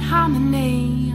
harmony.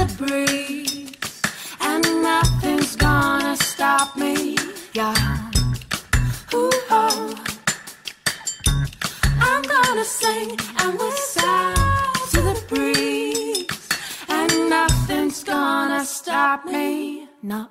the breeze, and nothing's gonna stop me. Yeah. Ooh, oh. I'm gonna sing and whistle to the breeze, and nothing's gonna stop me. No.